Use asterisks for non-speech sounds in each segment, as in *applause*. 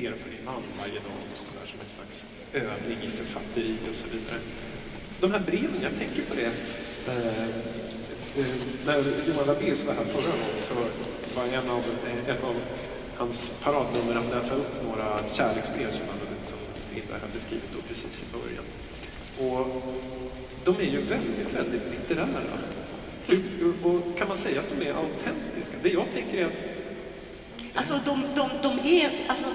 meditera för din man varje dag och sådär som ett slags övning i författeri och så vidare. De här breven, jag tänker på det. Eh, eh, när Johan Labeus var här förra gången så var en av, eh, ett av hans paradnummer att läsa upp några kärleksbrev som, han som Strindberg hade skrivit då precis i början. Och de är ju väldigt, väldigt litterära. Och kan man säga att de är autentiska? Det jag tänker är att... Alltså, de, de, de är... Alltså,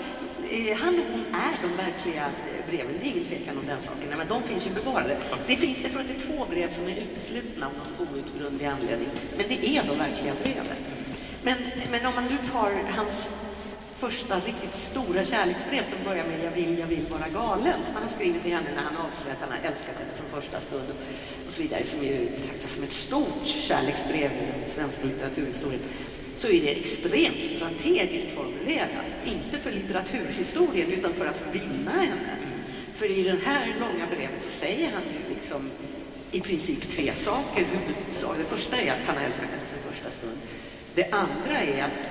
han och hon är de verkliga eh, breven. Det är ingen tvekan om den saken. Men de finns ju bevarade. Det finns, jag tror att det är två brev som är uteslutna av någon outgrundlig anledning. Men det är de verkliga breven. Men, men om man nu tar hans första riktigt stora kärleksbrev som börjar med Jag vill, jag vill vara galen, som han har skrivit till henne när han avslöjar att han har älskat henne från första stund och så vidare, som ju betraktas som ett stort kärleksbrev i den svenska litteraturhistorien, så är det extremt strategiskt formulerat. Inte för litteraturhistorien, utan för att vinna henne. För i det här långa brevet så säger han ju liksom i princip tre saker. Det första är att han har älskat henne sedan första stund. Det andra är att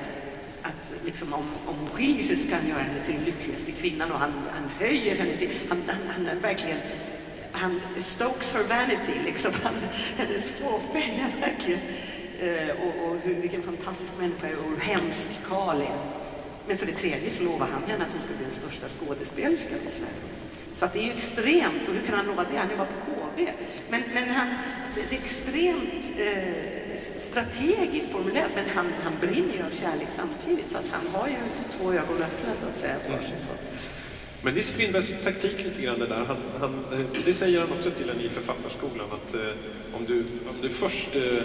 att liksom om, om hon skiljer sig så kan han göra henne till den lyckligaste kvinnan och han, han höjer henne till... Han, han, han är verkligen... Han stokes her vanity, liksom. Han, hennes fåfänga, verkligen. Eh, och, och hur, vilken fantastisk människa och hur hemsk Karl är. Men för det tredje så lovar han henne att hon ska bli den största skådespelerskan i Sverige. Så att det är ju extremt, och hur kan han lova det? Han jobbar på KB. Men, men han, det är extremt eh, strategiskt formulerat, men han, han brinner ju av kärlek samtidigt. Så att han har ju två ögon öppna så att säga. Mm. Men det är Strindbergs taktik lite grann det där. Han, han, eh, det säger han också till en i författarskolan att eh, om, du, om du först eh,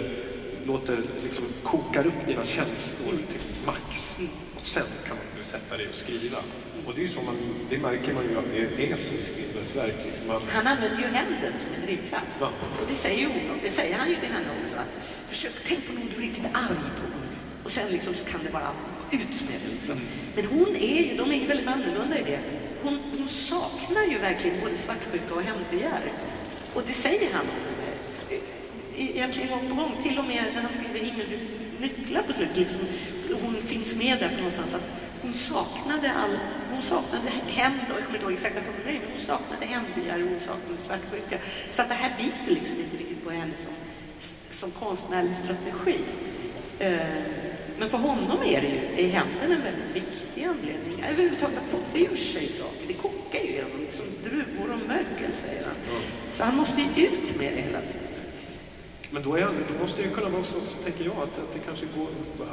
låter, liksom kokar upp dina känslor till max och sen kan du sätta dig och skriva. Och det, är så man, det märker man ju att det är så i Strindbergs verk. Liksom man... Han använder ju händen som en drivkraft. Ja. Och det säger, hon, det säger han ju till henne också. Att försök, tänk på någon du är riktigt arg på. Och sen liksom så kan det bara ut med det. Liksom. Mm. Men hon är ju, de är ju väldigt annorlunda i det. Hon, hon saknar ju verkligen både svartsjuka och hämndbegär. Och det säger han om. Egentligen gång på gång, till och med när han skriver Himmelrikets nycklar på slutet. Liksom, hon finns med där på någonstans. Att hon saknade all, hon saknade hämnd, jag kommer inte ihåg exakta formuleringen, men hon saknade hämndbegär och hon saknade svartsjuka. Så att det här biter liksom inte riktigt på henne som, som konstnärlig strategi. Eh, men för honom är det ju, är hämnden en väldigt viktig anledning. Överhuvudtaget att få ur sig saker, det kokar ju genom som druvor och mögel, säger han. Så han måste ju ut med det hela tiden. Men då, är, då måste det kunna vara så, så tänker jag, att, att det kanske går,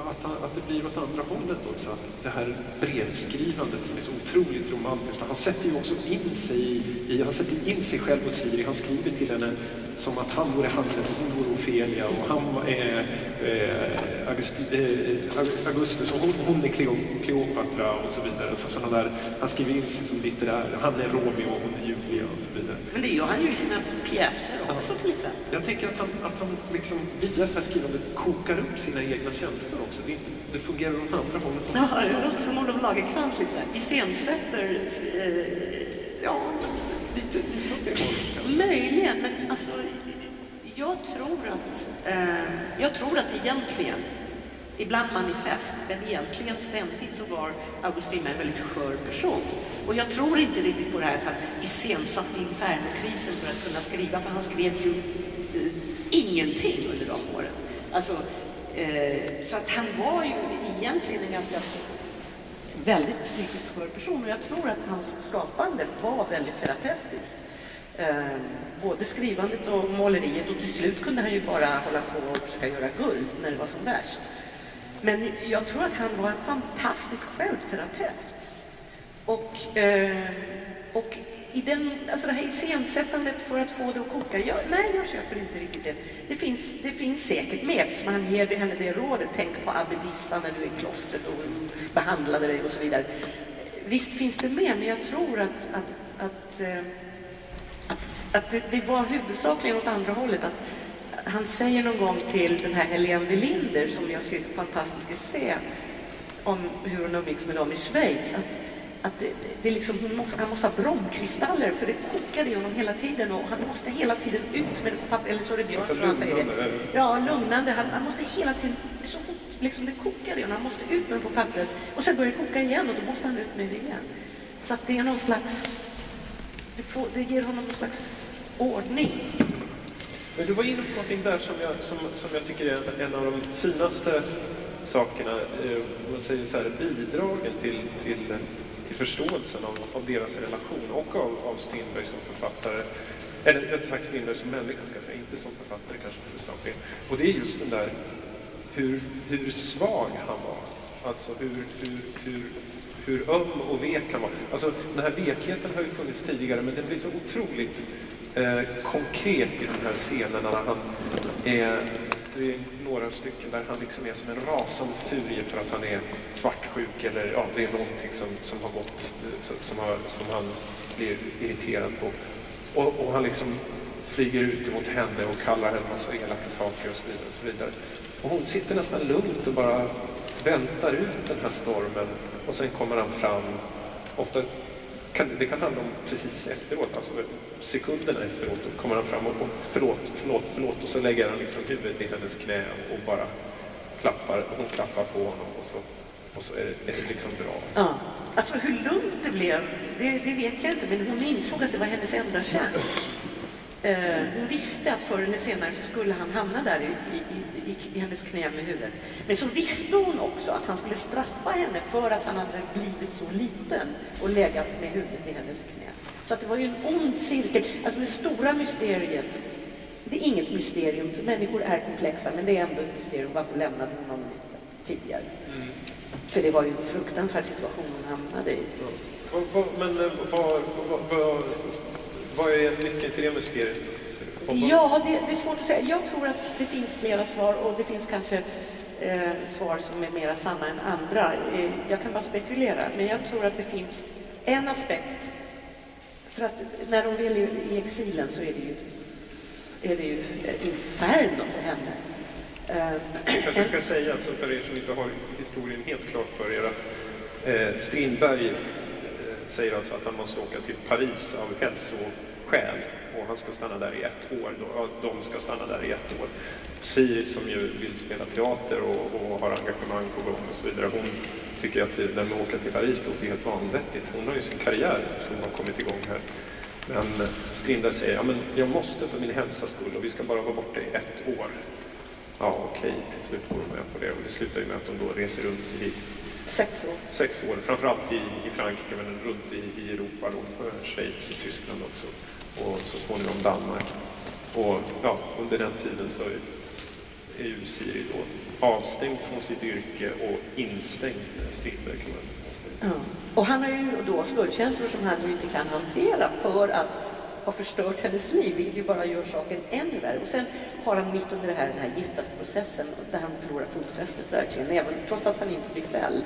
att, att det blir åt andra hållet också. Att det här brevskrivandet som är så otroligt romantiskt. Han sätter ju också in sig i, han sätter in sig själv hos Siri. Han skriver till henne som att han vore Hamlet och hon vore Ofelia och han är eh, Augusti, eh, Augustus och hon, hon är Kleopatra och så vidare. Så, så han, där, han skriver in sig som litterär. Han är Romeo och hon är Julia och så vidare. Men det gör han ju i sina pjäser också till exempel. Jag tänker att han, att han liksom via det här skrivandet kokar upp sina egna känslor också. Det, det fungerar åt andra hållet också. Ja, det låter som Olof Lagercrantz lite. Iscensätter, eh, ja, Möjligen, men alltså, jag tror att, eh, jag tror att egentligen, ibland manifest, men egentligen ständigt så var Augustina en väldigt skör person. Och jag tror inte riktigt på det här att han iscensatte Infernokrisen för att kunna skriva, för han skrev ju eh, ingenting under de åren. Alltså, eh, så att han var ju egentligen en ganska väldigt psykiskt skör person och jag tror att hans skapande var väldigt terapeutiskt. Eh, både skrivandet och måleriet och till slut kunde han ju bara hålla på och försöka göra guld när det var som värst. Men jag tror att han var en fantastisk självterapeut. Och, eh, och i den, alltså det här iscensättandet för att få det att koka, jag, nej jag köper inte riktigt det. Det finns, det finns säkert med eftersom han ger henne det rådet, tänk på abbedissan när du är i klostret och behandlade dig och så vidare. Visst finns det med, men jag tror att, att, att, eh, att, att det, det, var huvudsakligen åt andra hållet. Att han säger någon gång till den här Helene Welinder som jag skrivit en fantastisk essä om hur hon umgicks med dem i Schweiz. Att, att det, det liksom, måste, han måste ha bromkristaller för det kokade i honom hela tiden och han måste hela tiden ut med det på papper, eller så är det Björn som han säger det. Ja, lugnande. Han, han måste hela tiden, så fort liksom det kokar igen. Han måste ut med det på pappret och sen börjar det koka igen och då måste han ut med det igen. Så att det är någon slags... Det, får, det ger honom någon slags ordning. Men du var inne på någonting där som jag, som, som jag tycker är en av de finaste sakerna, eh, man säger så här, bidragen till, till, till förståelsen av, av deras relation och av, av Strindberg som författare. Eller rättare sagt Strindberg som människa, ska jag säga, inte som författare kanske huvudsakligen. Och det är just den där hur, hur svag han var. Alltså hur, hur, hur, hur öm och vek han var. Alltså den här vekheten har ju funnits tidigare men den blir så otroligt eh, konkret i de här scenerna när han är det några stycken där han liksom är som en rasande furie för att han är svartsjuk eller ja, det är någonting som, som har gått, eh, som, har, som han blir irriterad på. Och, och han liksom flyger ut emot henne och kallar henne massa elaka saker och så vidare. Och, så vidare. och hon sitter nästan lugnt och bara väntar ut den här stormen och sen kommer han fram, ofta kan, det kan handla om precis efteråt, alltså sekunderna efteråt, då kommer han fram och, och förlåt, förlåt, förlåt och så lägger han liksom huvudet i hennes knä och bara klappar, och hon klappar på honom och så, och så är, det, är det liksom bra. Ja. Alltså hur lugnt det blev, det, det vet jag inte, men hon insåg att det var hennes enda chans. Eh, hon visste att förr eller senare så skulle han hamna där i, i, i, i, hennes knä med huvudet. Men så visste hon också att han skulle straffa henne för att han hade blivit så liten och legat med huvudet i hennes knä. Så att det var ju en ond cirkel. Alltså det stora mysteriet, det är inget mysterium, för människor är komplexa, men det är ändå ett mysterium. Varför lämnade hon honom inte tidigare? Mm. För det var ju en fruktansvärd situation hon hamnade i. Men eh, vad, vad, vad, vad är nyckeln till det mysteriet? Ja, det, det, är svårt att säga. Jag tror att det finns flera svar och det finns kanske eh, svar som är mera sanna än andra. Eh, jag kan bara spekulera, men jag tror att det finns en aspekt. För att när de väl är i exilen så är det ju, är det ju inferno för henne. Eh, jag ska säga, alltså, för er som inte har historien helt klart för er, att eh, Strindberg säger alltså att han måste åka till Paris av hälsoskäl och han ska stanna där i ett år. De ska stanna där i ett år. Siri som ju vill spela teater och, och har engagemang på gång och så vidare, hon tycker att det där med att åka till Paris låter helt vanvettigt. Hon har ju sin karriär som har kommit igång här. Men Strindberg säger, ja men jag måste för min hälsas skull och vi ska bara vara borta i ett år. Ja okej, till slut går de med på det och det slutar ju med att de då reser runt i Sex år. Sex år, framförallt i, i Frankrike men runt i, i Europa, då, Schweiz och Tyskland också. Och så småningom Danmark. Och ja, under den tiden så är ju Siri då avstängd från sitt yrke och instängd Strindberg kan man säga. Ja. Och han har ju då skuldkänslor som han inte kan hantera för att har förstört hennes liv, vilket ju bara gör saken ännu värre. Och sen har han mitt under det här, den här giftasprocessen, där han förlorar fotfästet verkligen, även trots att han inte blir fälld,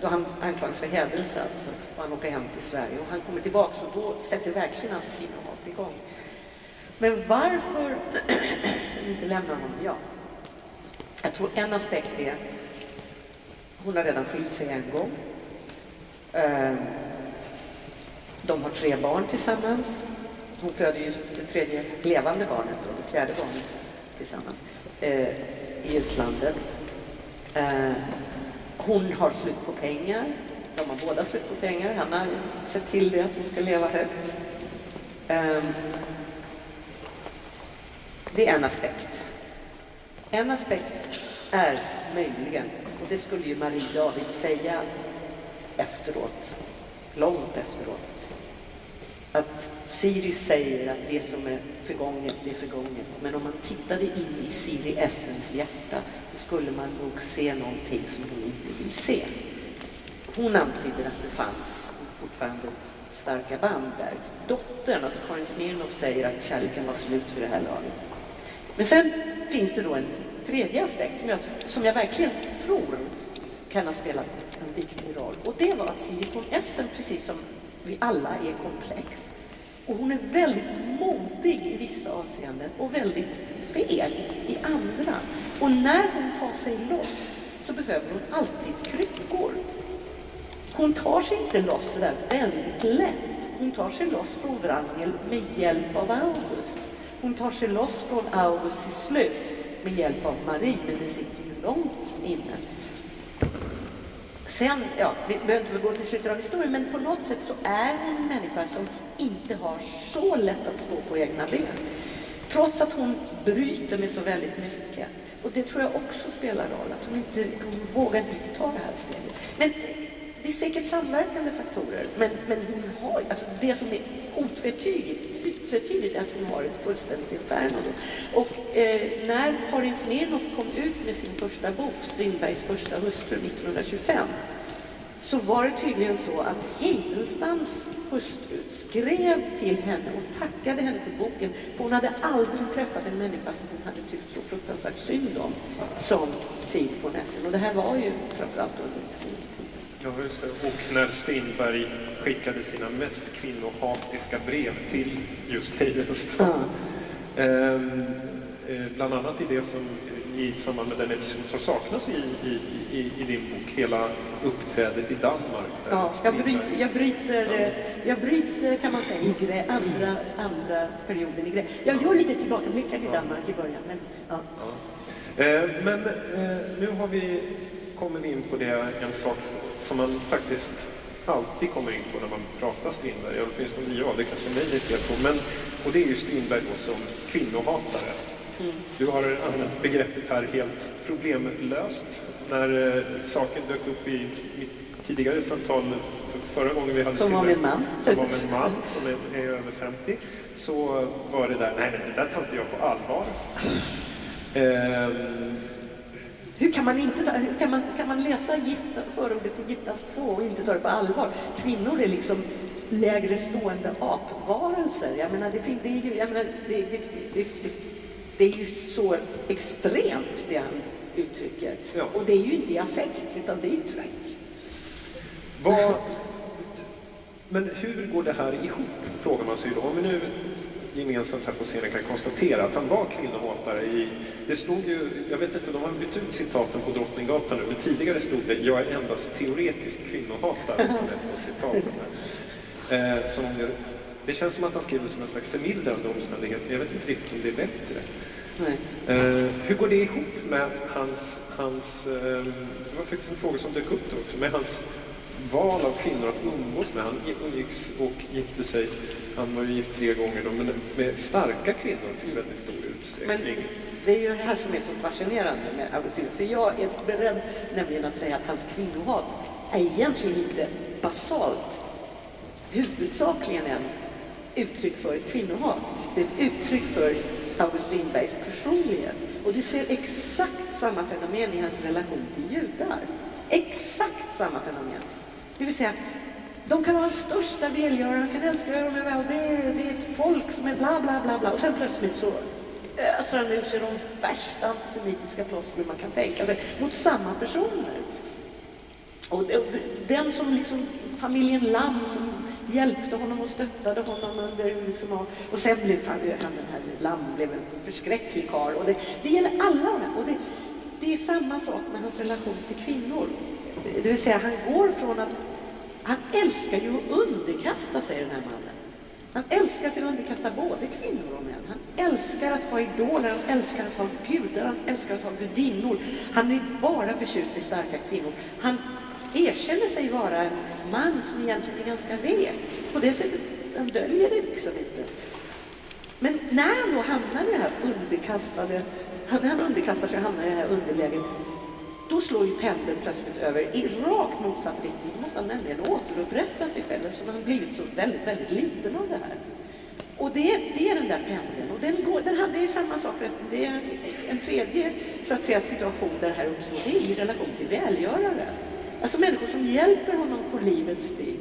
då han anklagas för hädelse alltså, och han åker hem till Sverige. Och han kommer tillbaka och då sätter verkligen hans kvinnohat igång. Men varför *clears throat* inte lämnar honom? Ja, jag tror en aspekt är hon har redan skilt sig en gång. Ehm, de har tre barn tillsammans. Hon föder ju det tredje levande barnet och det fjärde barnet tillsammans eh, i utlandet. Eh, hon har slut på pengar. De har båda slut på pengar. Han har sett till det, att hon ska leva högt. Eh, det är en aspekt. En aspekt är möjligen, och det skulle ju Marie David säga efteråt, långt efteråt, att Siri säger att det som är förgånget, det är förgånget. Men om man tittade in i Siri Essens hjärta så skulle man nog se någonting som hon inte vill se. Hon antyder att det fanns fortfarande starka band där. Dottern, alltså Karin Smirnoff, säger att kärleken var slut för det här laget. Men sen finns det då en tredje aspekt som jag, som jag verkligen tror kan ha spelat en viktig roll. Och det var att Siri von Essen, precis som vi alla, är komplex. Och hon är väldigt modig i vissa avseenden och väldigt feg i andra. Och när hon tar sig loss så behöver hon alltid kryckor. Hon tar sig inte loss sådär väldigt lätt. Hon tar sig loss från Wrangel med hjälp av August. Hon tar sig loss från August till slut med hjälp av Marie, men det sitter ju långt inne. Sen, ja, vi behöver inte gå till slutet av historien, men på något sätt så är hon en människa som inte har så lätt att stå på egna ben. Trots att hon bryter med så väldigt mycket. Och det tror jag också spelar roll, att hon inte hon vågar inte riktigt ta det här steget. Men det är säkert samverkande faktorer, men, men hon har, alltså det som är otvetydigt, otvetydigt är att hon har ett fullständigt inferno. Då. Och eh, när Karin Smirnoff kom ut med sin första bok, Strindbergs första hustru, 1925, så var det tydligen så att Heidenstams hustru skrev till henne och tackade henne för boken. För hon hade aldrig träffat en människa som hon hade tyckt så fruktansvärt synd om som Siv von Essen. Och det här var ju framförallt under tid. Ja, just det. Och när Strindberg skickade sina mest kvinnohatiska brev till just Heidenstam. Ja. Ehm, eh, bland annat i det som i samband med den episod som saknas i, i, i, i din bok, hela uppträdet i Danmark. Ja, jag bryter, jag bryter, ja. jag bryter kan man säga, i grä, andra, andra perioden i grä. Jag gör lite tillbakablickar till Danmark i början. Men, ja. ja. Eh, men eh, nu har vi kommit in på det, en sak som man faktiskt alltid kommer in på när man pratar Strindberg, åtminstone jag, det kanske mig är fel på, men, och det är ju Strindberg då som kvinnohatare. Mm. Du har använt begreppet här helt problemlöst. När eh, saken dök upp i mitt tidigare samtal förra gången vi hade Som med en man. Som en man som är, är, över 50. Så var det där, nej men det där tar inte jag på allvar. Eh, hur kan man, inte ta, hur kan man, kan man läsa gifta, förordet till Giftas två och inte ta det på allvar? Kvinnor är liksom lägre stående apvarelser. Jag menar, det, det, är ju, jag menar, det, det, det, det, är ju så extremt det han uttrycker. Ja. Och det är ju inte i affekt, utan det är ju tryck. Vad, men hur går det här ihop, frågar man sig då. Om vi nu gemensamt här på scenen kan konstatera att han var kvinnohatare i... Det stod ju, jag vet inte, de har bytt ut citaten på Drottninggatan nu, men tidigare stod det “Jag är endast teoretisk kvinnohatare” som ett på citaten. Eh, som det, det känns som att han skriver som en slags förmildrande omständighet, men jag vet inte riktigt om det är bättre. Eh, hur går det ihop med hans, hans eh, det var faktiskt en fråga som dök upp då också, med hans val av kvinnor att umgås med. Han umgicks och gifte sig, han var ju gift tre gånger då, men med starka kvinnor i väldigt stor utsträckning. Men det är ju det här som är så fascinerande med Augustin, för jag är beredd nämligen att säga att hans kvinnohat är egentligen inte basalt huvudsakligen ens uttryck för ett kvinnohat. Det är ett uttryck för August Strindbergs personlighet. Och du ser exakt samma fenomen i hans relation till judar. Exakt samma fenomen. Det vill säga, de kan vara den största välgörare, kan älska dem väl, det är, det är ett folk som är bla bla bla bla. Och sen plötsligt så öser han ur sig de värsta antisemitiska floskler man kan tänka sig mot samma personer. Och den som liksom, familjen Lamm, som hjälpte honom och stöttade honom under liksom, och, och sen blev han, han den här Lamm blev en förskräcklig karl. Och det, det gäller alla de här. Och det, det är samma sak med hans relation till kvinnor. Det vill säga, han går från att... Han älskar ju att underkasta sig, den här mannen. Han älskar sig att underkasta både kvinnor och män. Han älskar att ha idoler, han älskar att ha gudar, han älskar att ha gudinnor. Han är bara förtjust i starka kvinnor. Han erkänner sig vara en man som egentligen är ganska vek. På det sättet, han döljer det liksom inte. Men när han då hamnar i det här underkastade, när han underkastar sig och hamnar i det här underläget, då slår ju pendeln plötsligt över i rakt motsatt riktning. Då måste han nämligen återupprätta sig själv eftersom han har blivit så väldigt, väldigt liten av det här. Och det, det är den där pendeln. Och den, går, den här, det är samma sak förresten. Det är en, en tredje så att säga, situation där det här uppstår. Det är i relation till välgöraren. Alltså människor som hjälper honom på livets stig.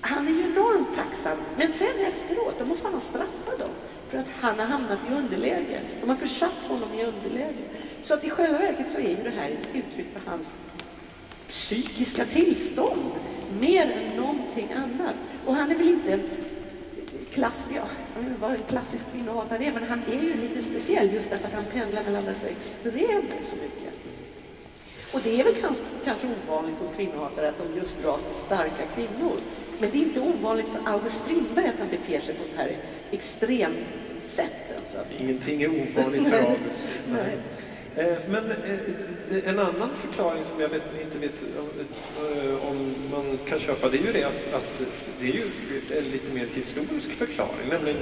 Han är ju enormt tacksam, men sen efteråt, då måste han straffa dem för att han har hamnat i underläge. De har försatt honom i underläge. Så att i själva verket så är ju det här ett uttryck för hans psykiska tillstånd mer än någonting annat. Och han är väl inte en klass, ja, vad en klassisk kvinnohatare är, men han är ju lite speciell just därför att han pendlar mellan dessa extremer så mycket. Och det är väl kanske, kanske ovanligt hos kvinnohatare att de just dras till starka kvinnor. Men det är inte ovanligt för August Strindberg att han beter sig på det här extremsättet. Ingenting är ovanligt för August. Eh, Men eh, en annan förklaring som jag vet, inte vet om, eh, om man kan köpa, det är ju det att, att det är ju en lite mer historisk förklaring, nämligen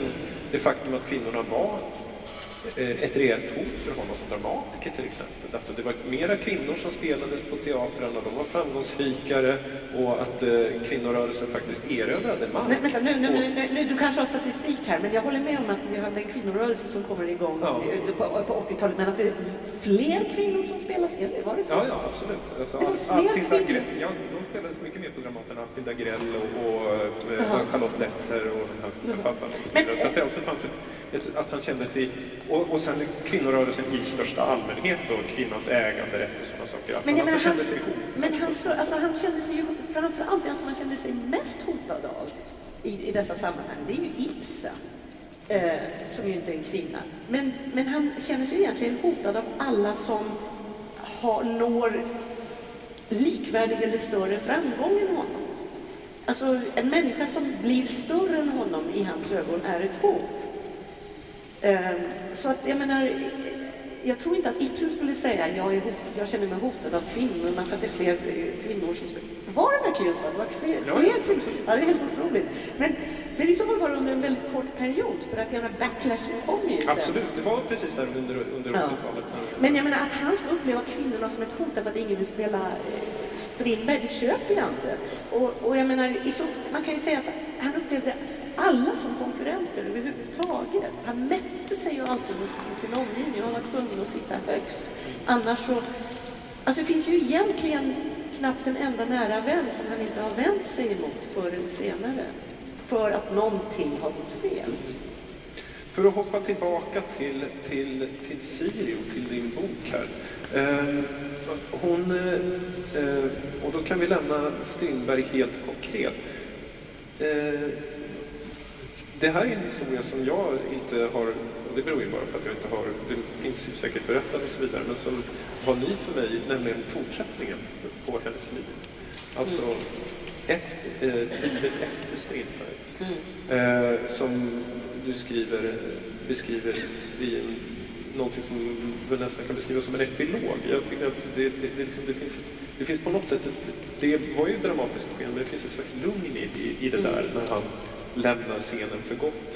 det faktum att kvinnorna var eh, ett reellt hot för honom som dramatiker till exempel. Alltså det var mera kvinnor som spelades på teatrarna, de var framgångsrikare och att eh, kvinnorörelsen faktiskt erövrade mark. Men, vänta, nu, nu, Och- nu, nu, du kanske har statistik här, men jag håller med om att vi har en kvinnorörelse som kommer igång Ja. eh, på, på 80-talet, men att det är fler kvinnor som spelar scen, var det så? Ja, ja, absolut. Alltså, Det var Al- fler Alfhild kvinnor. Agrell, ja, de spelades mycket mer på Dramaten. Alfhild Agrell och, och eh, Jaha. Charlotte Efter och de här författarna och så Men-. Så att det också fanns ett, att han kände sig... Och, och sen kvinnorörelsen i största allmänhet och kvinnans äganderätt och sådana saker. Att Men, han alltså kände sig ihop. men han, så- alltså, han kände sig ju framförallt den som han kände sig mest hotad av i, i dessa sammanhang, det är ju Ibsen. Eh, som ju inte är en kvinna. Men, men han känner sig egentligen hotad av alla som har, når likvärdig eller större framgång än honom. Alltså en människa som blir större än honom i hans ögon är ett hot. Ehm, Så att jag menar, jag tror inte att Ibsen skulle säga jag, är jag känner mig hotad av kvinnorna för att det är fler eh, kvinnor som ska... Var det verkligen så? Det var fler, fler kvinnor? Ja, det är helt otroligt. Men, men i så fall var det under en väldigt kort period för att jag menar, backlashen kom ju sen. Absolut, det var precis där under, under Ja. 80-talet. Men jag menar att han ska uppleva kvinnorna som ett hot därför att ingen vill spela eh, Strindberg, det köper jag inte. Och, och jag menar, så, man kan ju säga att han upplevde alla som konkurrenter överhuvudtaget. Han mätte sig ju alltid mot sin omgivning. Han var tvungen att sitta högst. Annars så... Alltså det finns ju egentligen knappt en enda nära vän som han inte har vänt sig emot förr eller senare. För att någonting har gått fel. För att hoppa tillbaka till, till, till Siri och till din bok här. Ehm, eh, hon, eh, och då kan vi lämna Strindberg helt konkret. Eh, det här är en historia som jag inte har, och det beror ju bara på att jag inte har, det finns ju säkert berättat och så vidare, men som var ny för mig, nämligen fortsättningen på hennes liv. Alltså efter, eh, livet efter Strindberg. Eh, som du skriver, beskriver i en, någonting som väl nästan kan beskrivas som en epilog. Jag tycker att det, det, det, liksom, det, finns, det finns på något sätt, ett, det var ju dramatiskt sken, men det finns ett slags lugn i, i, i det där när han lämnar scenen för gott.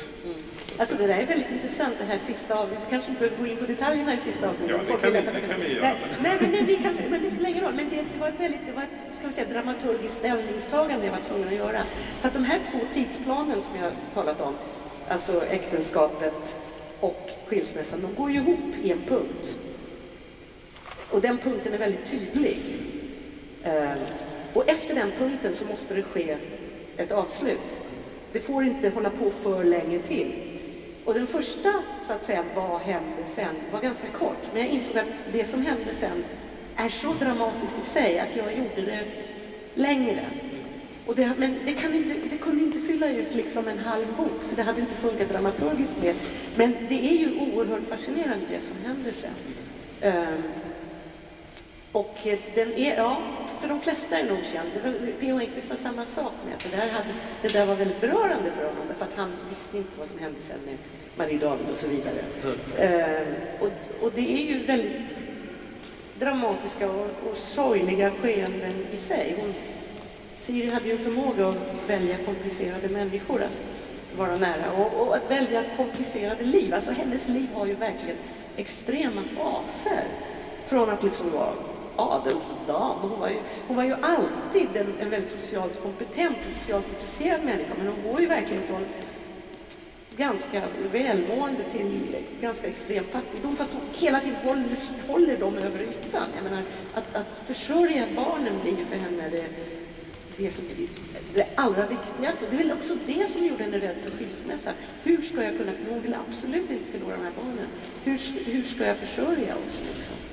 Alltså det där är väldigt intressant det här sista avsnittet. Vi kanske inte behöver gå in på detaljerna i sista avsnittet. Ja, det kan vi- det kan vi göra. Nej, nej, men, det, vi kanske, men det spelar ingen roll. Men det, det var ett väldigt, det var ett, ska vi säga, dramaturgiskt ställningstagande jag var tvungen att göra. För att de här två tidsplanen som jag har talat om, alltså äktenskapet och skilsmässan, de går ju ihop i en punkt. Och den punkten är väldigt tydlig. Eh, och efter den punkten så måste det ske ett avslut. Det får inte hålla på för länge till. Och den första, så att säga, vad hände sen, var ganska kort. Men jag insåg att det som hände sen är så dramatiskt i sig att jag gjorde det längre. Och det, men det, kan inte, det kunde inte fylla ut liksom en halv bok, för det hade inte funkat dramaturgiskt med. Men det är ju oerhört fascinerande det som händer sen. Ehm, och eh, den är, ja, för de flesta är det nog känd. Det var- P.O. Enquist sa samma sak med att det där, hade, det där var väldigt berörande för honom, därför att han visste inte vad som hände sen med Marie David och så vidare. Eh, och, och det är ju väldigt dramatiska och, och sorgliga skeenden i sig. Hon, Siri hade ju en förmåga att välja komplicerade människor att vara nära och, och att välja komplicerade liv. Alltså hennes liv har ju verkligen extrema faser. Från att liksom vara adelsdam. Hon var ju, hon var ju alltid en, en väldigt socialt kompetent och socialt intresserad människa. Men hon går ju verkligen från ganska välmående till ganska extrem fattigdom. Fast hon hela tiden håller, håller dem över ytan. Jag menar, att, att försörja barnen blir ju för henne det, det som är det allra viktigaste. Det är väl också det som gjorde henne rädd för skilsmässa. Hur ska jag kunna, hon vill absolut inte förlora de här barnen. Hur, hur ska jag försörja oss liksom?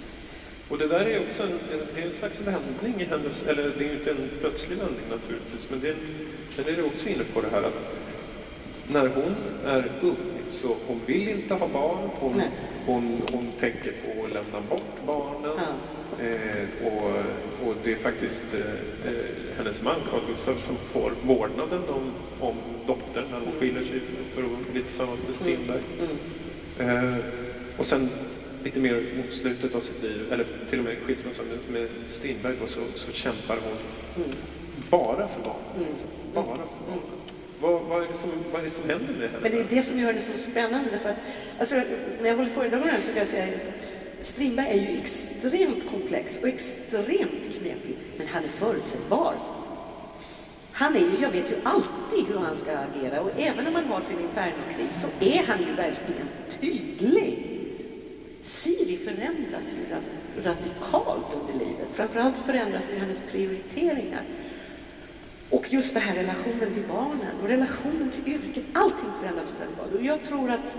Och det där är också en, en, det är en slags vändning i hennes, eller det är ju inte en plötslig vändning naturligtvis, men det är, men det är också inne på det här att när hon är ung så hon vill inte ha barn, hon, Nej. hon, hon tänker på att lämna bort barnen. Ja. Eh, och, och det är faktiskt eh, eh, hennes man Carl Gustaf som får vårdnaden om, om dottern när hon skiljer sig för att bli tillsammans med Strindberg. Mm. Eh, och sen lite mer mot slutet av sitt liv, eller till och med skilsmässan med, med Strindberg då, så, så kämpar hon Mm. bara för barnen. Mm. Alltså, bara för barnen. Vad, vad, är det som, vad är det som händer med henne? Men det är det som gör det så spännande. Därför att, alltså, när jag håller föredrag om här så kan jag säga just det. Strindberg är ju extremt komplex och extremt knepig, men han är förutsägbar. Han är ju, jag vet ju alltid hur han ska agera och även om man har sin infernokris så är han ju verkligen tydlig. Förändras ju radikalt under livet. Framförallt förändras ju hennes prioriteringar. Och just den här relationen till barnen och relationen till yrket, allting förändras radikalt. Och jag tror att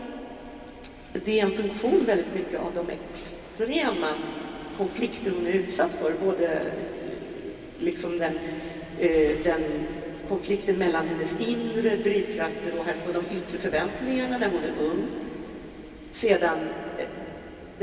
det är en funktion väldigt mycket av de extrema konflikter hon är utsatt för. Både liksom den, eh, den konflikten mellan hennes inre drivkrafter och, här- de yttre förväntningarna när hon är ung. Sedan eh,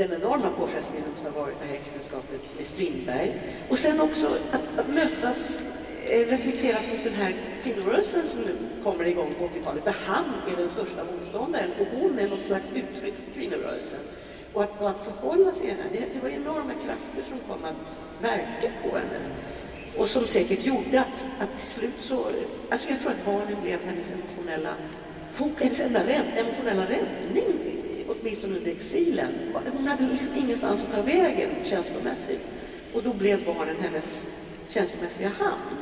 den enorma påfrestningen som har varit det här äktenskapet med Strindberg. Och sen också att, att mötas, eh, reflekteras mot den här kvinnorörelsen som nu kommer igång på 80-talet, där han är den största motståndaren och hon är något slags uttryck för kvinnorörelsen. Och att, och att förhålla sig henne, det, det var enorma krafter som kom att verka på henne. Och som säkert gjorde att, att till slut så, alltså jag tror att barnen blev hennes emotionella, fok- hennes enda rädd, emotionella räddning åtminstone under exilen. Hon hade liksom ingenstans att ta vägen känslomässigt. Och då blev barnen hennes känslomässiga hamn.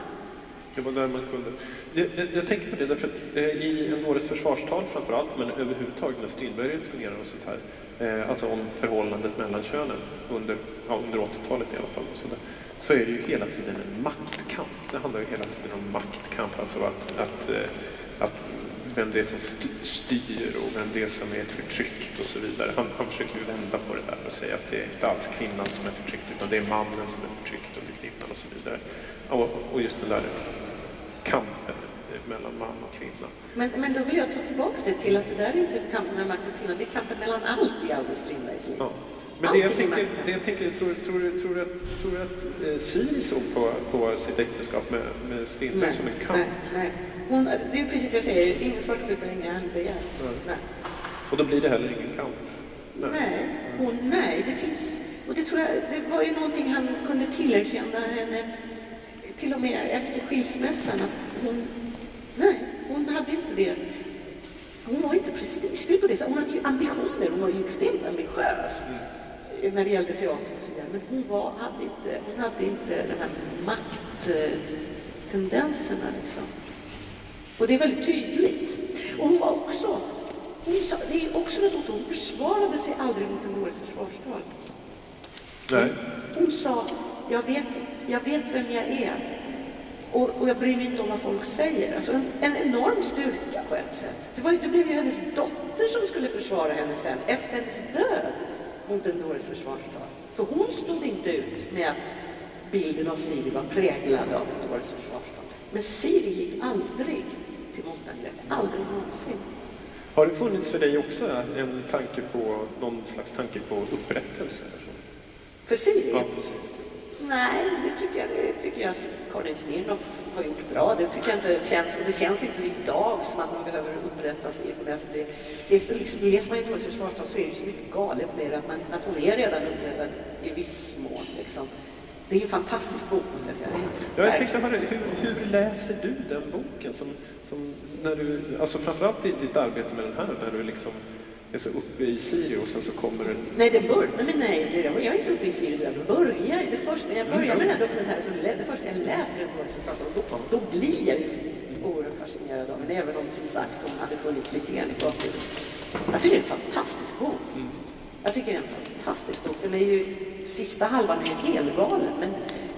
Det var där man kunde... Jag, jag, jag tänker på det därför att eh, i en årets försvarstal framför allt, men överhuvudtaget när Strindberg resonerar och sånt här, eh, alltså om förhållandet mellan könen under, ja, under 80-talet i alla fall, och så, där, så är det ju hela tiden en maktkamp. Det handlar ju hela tiden om maktkamp, alltså att, att, eh, att vem det är som st- styr och vem det är som är förtryckt och så vidare. Han, han försöker ju vända på det där och säga att det är inte alls kvinnan som är förtryckt utan det är mannen som är förtryckt under kvinnan och så vidare. Och, och just den där kampen mellan man och kvinna. Men, men då vill jag ta tillbaka det till att det där är inte kampen mellan makt och kvinna, det är kampen mellan allt i August Strindbergs liv. Ja. Men det jag tänker, det jag tänker tror, tror, tror, tror du att eh, Siri såg på, på sitt äktenskap med, med Strindberg som en kamp? nej, nej. Hon, det är precis det jag säger, ingen svartklubbare, inga handbegär. Nej. Nej. Och då blir det heller ingen kamp? Nej, hon, nej, det finns... Och det tror jag, det var ju någonting han kunde tillerkänna henne, till och med efter skilsmässan, att hon, nej, hon hade inte det. Hon var inte prestigefylld på det sättet. Hon hade ju ambitioner, hon var ju extremt ambitiös eh, när det gällde teater och så vidare. Men hon, var, hade, inte, hon hade inte de här makttendenserna liksom. Och det är väldigt tydligt. Och hon var också, hon sa, det är också något hon försvarade sig aldrig mot en dåres försvarstal. Nej. Hon sa, jag vet, jag vet vem jag är. Och, och jag bryr mig inte om vad folk säger. Alltså en, en enorm styrka på ett sätt. Det, var, det blev ju hennes dotter som skulle försvara henne sen, efter hennes död, mot en dåres försvarstal. För hon stod inte ut med att bilden av Siri var präglad av en dåres försvarstal. Men Siri gick aldrig motangrepp. Aldrig någonsin. Har det funnits för dig också en tanke på, någon slags tanke på upprättelse? För Siri? Ja, precis. Nej, det tycker jag, det tycker jag Karin Smirnoff har gjort bra. Det tycker jag inte känns, det känns inte idag som att man behöver upprätta sig. För det, det, det, är liksom, läser man Indonesiens försvarstal så är det så mycket galet med det, att, man, att hon är redan upprättad i viss mån. Liksom. Det är en fantastisk bok, måste jag säga. Ja, jag tänkte höra, hur, hur läser du den boken? Som, som när du, alltså framförallt i ditt arbete med den här, när du liksom är så uppe i Siri och sen så kommer den... Nej, det började, nej, men nej, det var jag är inte uppe i Siri. Jag börjar, det första, jag börjar med den här dokumentären, så det första jag läser den på då, då blir jag oerhört fascinerad av den, även om som sagt hon hade funnits lite grann i bakgrunden. Jag tycker det är en fantastisk bok. Jag tycker det är en fantastisk bok. Den är ju, sista halvan är ju helgalen, men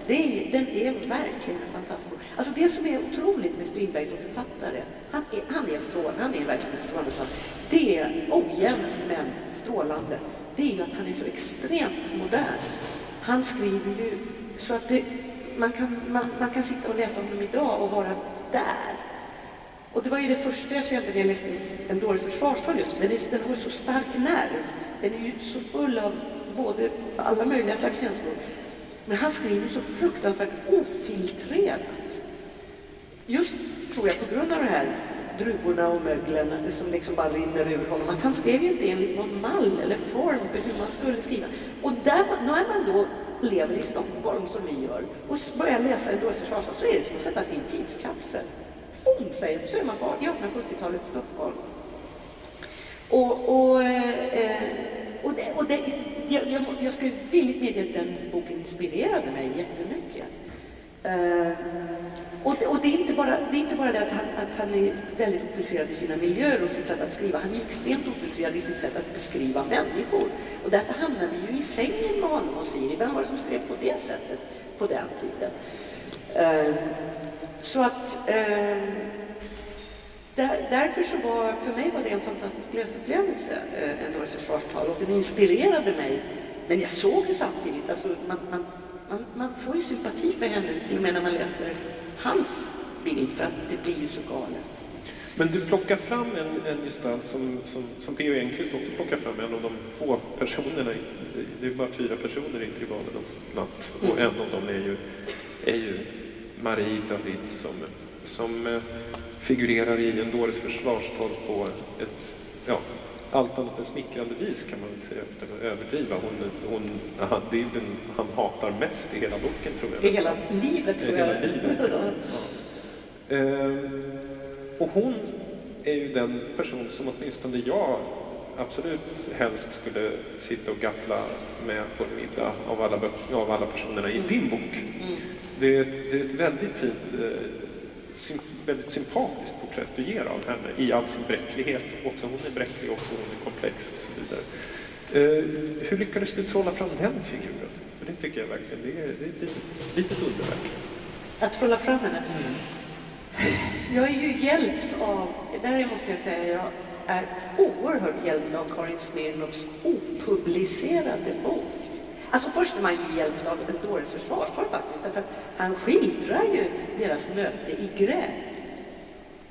det är, den är verkligen en fantastisk bok. Alltså det som är otroligt med Strindberg som författare, han är, han är strålande, han är verkligen en strålande författare. Det är ojämn men strålande. Det är ju att han är så extremt modern. Han skriver ju så att det, man, kan, man, man kan sitta och läsa om idag och vara där. Och det var ju det första jag kände när jag läste En dåres försvarstal just, men den har så stark nerv. Den är ju så full av både alla möjliga slags känslor. Men han skriver så fruktansvärt ofiltrerat. Just, tror jag, på grund av det här druvorna och möglen som liksom bara rinner ur honom. Att han skrev ju inte enligt någon mall eller form för hur man skulle skriva. Och där, när man då lever i Stockholm som vi gör och börjar läsa en Dåres försvarstal så är det som att sätta sig i en tidskapsel. Fum, säger så är man bara i 1870-talets Stockholm. Och, och, eh, och, det, och det, jag, jag, jag skulle villigt medge att den boken inspirerade mig jättemycket. Eh, och, det, och det, är inte bara det, är inte bara det att, han, att han är väldigt ofiltrerad i sina miljöer och sitt sätt att skriva. Han är extremt ofiltrerad i sitt sätt att beskriva människor. Och därför hamnar vi ju i sängen med honom och Siri. Vem var det som skrev på det sättet på den tiden? Eh, så att eh, där, därför så var, för mig var det en fantastisk läsupplevelse, eh, Endores försvarstal, och den inspirerade mig. Men jag såg ju samtidigt, alltså man, man, man, man får ju sympati för henne, till och med när man läser hans bild, för att det blir ju så galet. Men du plockar fram en, en gestalt som, som, som P.O. Enquist också plockar fram, en av de få personerna, det är bara fyra personer i Tribadernas natt, och mm. en av dem är ju, är ju Marie David som, som eh, figurerar i en dåres försvarstal på ett, ja, allt annat än smickrande vis kan man säga utan att överdriva. Hon, hon, han, det är den han hatar mest i hela boken tror jag. I hela livet tror jag. Hela livet. Ja. Ehm, och hon är ju den person som åtminstone jag absolut helst skulle sitta och gaffla med på en middag av alla, av alla personerna i mm. din bok. Mm. Det, är ett, det är ett väldigt fint eh, väldigt sympatiskt porträtt du ger av henne i all sin bräcklighet. Också hon är bräcklig, också hon är komplex och så vidare. Eh, hur lyckades du trolla fram den figuren? För det tycker jag verkligen, det är, det är ett litet, litet underverk. Att trolla fram henne? Mm. Jag är ju hjälpt av, där måste jag säga, jag är oerhört hjälpt av Karin Smirnoffs opublicerade bok Alltså först är man ju hjälpt av en dåres försvarstal faktiskt, därför att han skildrar ju deras möte i Grä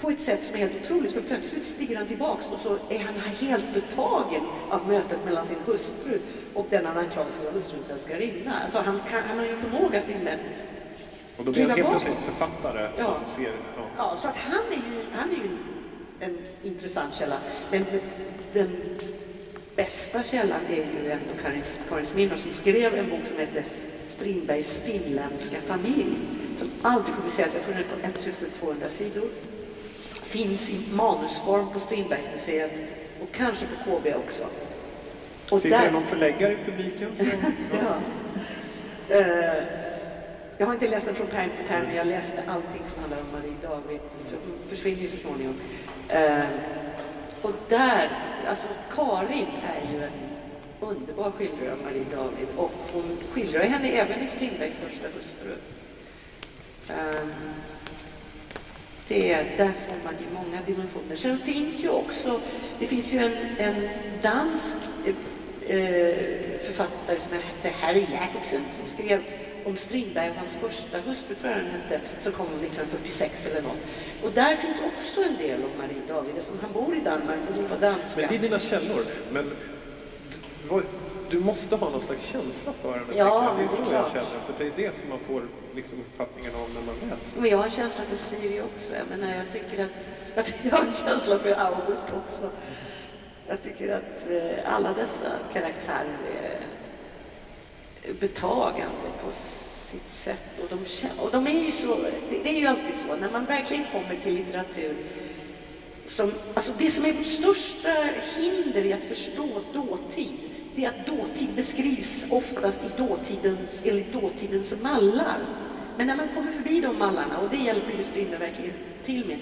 på ett sätt som är helt otroligt, för plötsligt stiger han tillbaks och så är han helt betagen av mötet mellan sin hustru och den han anklagar för hustruns älskarinna. Alltså han, kan, han har ju förmåga till det. Och då blir han helt plötsligt författare ja. som ser... Ja. ja, så att han är ju, han är ju en intressant källa. Men den bästa källan är ju ändå Karin, Karin Smirnoff som skrev en bok som heter Strindbergs finländska familj som aldrig publicerades, jag tror den är på 1200 sidor. Finns i manusform på Strindbergsmuseet och kanske på KB också. Och Sitter där... någon förläggare i publiken? Så... *laughs* ja. Uh, jag har inte läst den från pärm till pärm, men jag läste allting som handlar om Marie David. Det försvinner ju så småningom. Uh, och där, alltså Karin är ju en underbar skildrare av Marie David och hon skildrar henne även i Strindbergs första hustru. Um, det, där får man ju många dimensioner. Sen finns ju också, det finns ju en, en dansk eh, eh författare som hette Harry Jacobsen som skrev om Strindberg och hans första hustru, tror jag den hette, som kom 1946 eller något. Och där finns också en del om Marie David, eftersom han bor i Danmark och hon var danska. Men det är dina källor. Men du, måste ha någon slags känsla för henne. Ja, det är så jag känner, för det är det som man får liksom uppfattningen av när man läser. Men jag har en känsla för Siri också. Jag menar, jag tycker att, *laughs* att jag har en känsla för August också. Jag tycker att eh, alla dessa karaktärer är betagande på sitt sätt. Och de, och de är ju så, det, är ju alltid så, när man verkligen kommer till litteratur som, alltså det som är vårt största hinder i att förstå dåtid, det är att dåtid beskrivs oftast i dåtidens, enligt dåtidens mallar. Men när man kommer förbi de mallarna, och det hjälper ju Strindberg verkligen till med,